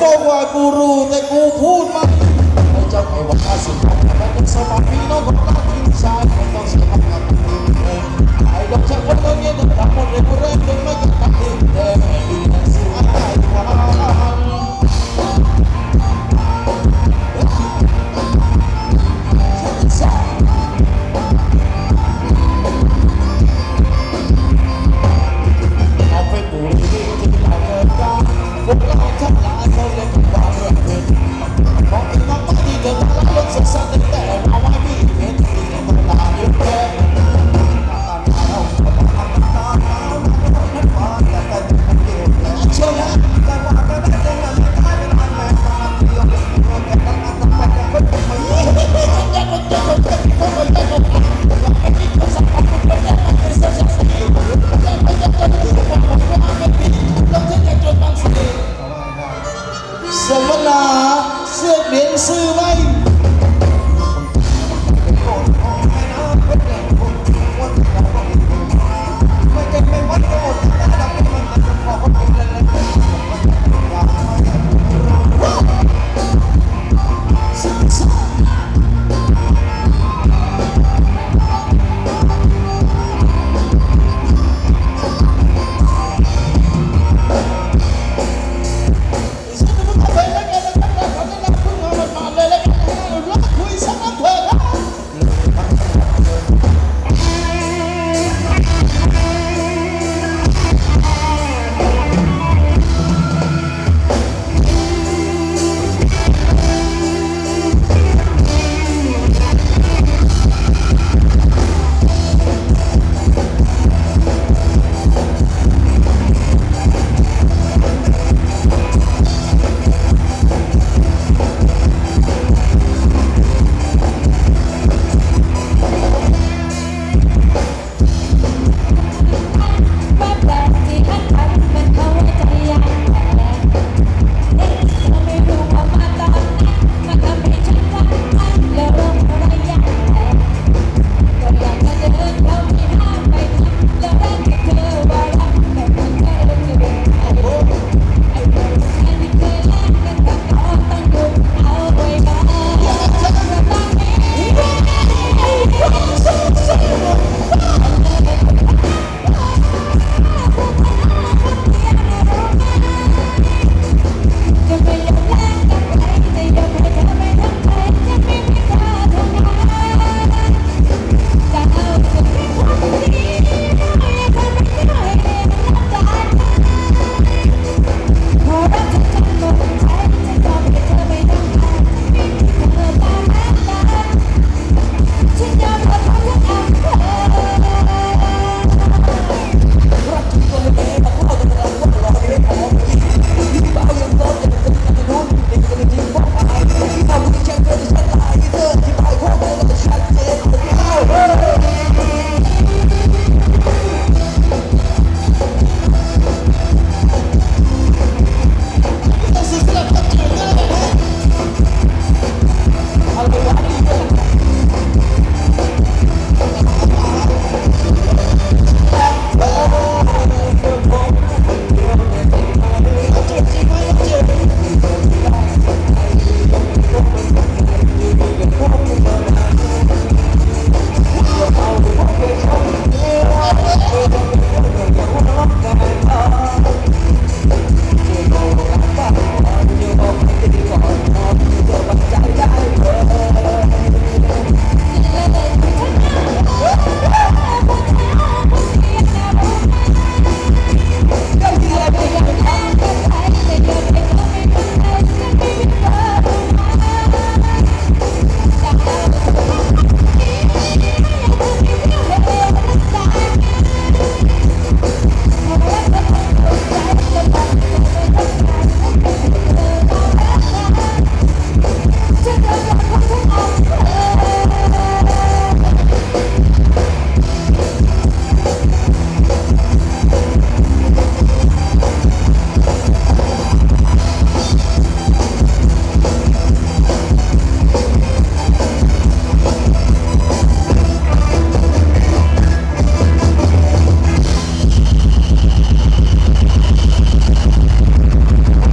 pauwa guru te kubun mati ajak ewa kasut batu sama pino kota kinsa kota semangat ayo cek bertanya dan tamu reku demi yang suara